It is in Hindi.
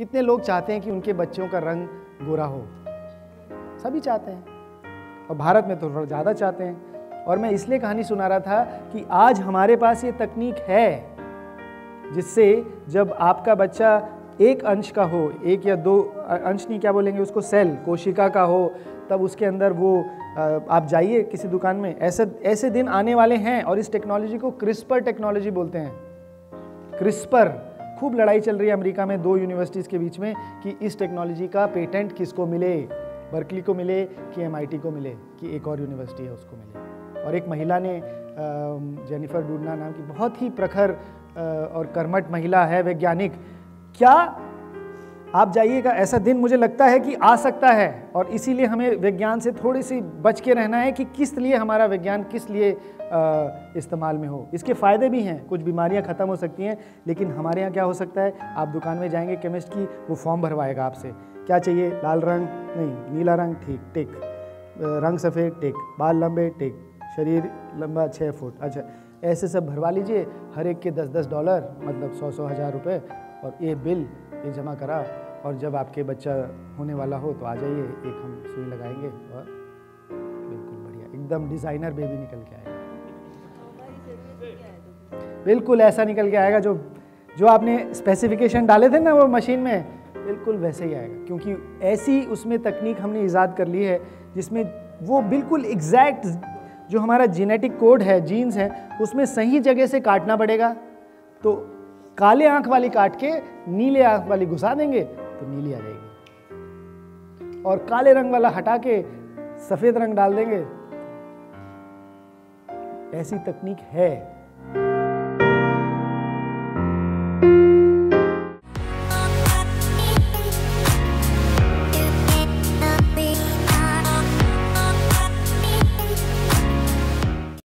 कितने लोग चाहते हैं कि उनके बच्चों का रंग गोरा हो? सभी चाहते हैं। और भारत में तो थोड़ा ज़्यादा चाहते हैं। और मैं इसलिए कहानी सुना रहा था कि आज हमारे पास ये तकनीक है, जिससे जब आपका बच्चा एक अंश का हो, एक या दो अंश नहीं, क्या बोलेंगे उसको, सेल, कोशिका का हो, तब उसके अंदर वो आप जाइए किसी दुकान में, ऐसे ऐसे दिन आने वाले हैं, और इस टेक्नोलॉजी को क्रिस्पर टेक्नोलॉजी बोलते हैं। क्रिस्पर खूब लड़ाई चल रही है अमेरिका में, दो यूनिवर्सिटीज़ के बीच में, कि इस टेक्नोलॉजी का पेटेंट किसको मिले? बर्कली को मिले कि एमआईटी को मिले? कि एक और यूनिवर्सिटी है, उसको मिले? और एक महिला ने जेनिफर डूडना नाम की बहुत ही प्रखर और कर्मठ महिला है, वैज्ञानिक। क्या आप जाइएगा, ऐसा दिन मुझे लगता है कि आ सकता है और इसीलिए हमें विज्ञान से थोड़ी सी बच के रहना है कि किस लिए हमारा विज्ञान किस लिए इस्तेमाल में हो। इसके फ़ायदे भी हैं, कुछ बीमारियाँ ख़त्म हो सकती हैं, लेकिन हमारे यहाँ क्या हो सकता है, आप दुकान में जाएँगे, केमिस्ट की वो फॉर्म भरवाएगा आपसे। क्या चाहिए? लाल रंग? नहीं, नीला रंग ठीक, टिक। रंग सफ़ेद, टिक। बाल लंबे, टिक। शरीर लंबा छः फुट अच्छा। ऐसे सब भरवा लीजिए, हर एक के दस दस डॉलर मतलब सौ सौ हज़ार रुपये और ये बिल, ये जमा करा। और जब आपके बच्चा होने वाला हो तो आ जाइए, एक हम सुई लगाएँगे और बिल्कुल बढ़िया। एकदम डिज़ाइनर बेबी निकल के आएगा। बिल्कुल ऐसा निकल के आएगा जो जो आपने स्पेसिफिकेशन डाले थे ना वो मशीन में, बिल्कुल वैसे ही आएगा। क्योंकि ऐसी उसमें तकनीक हमने ईजाद कर ली है, जिसमें वो बिल्कुल एग्जैक्ट जो हमारा जेनेटिक कोड है जीन्स है, उसमें सही जगह से काटना पड़ेगा। तो काले आँख वाली काट के नीले आँख वाली घुसा देंगे तो नीली आ जाएगी। और काले रंग वाला हटा के सफ़ेद रंग डाल देंगे। ऐसी तकनीक है।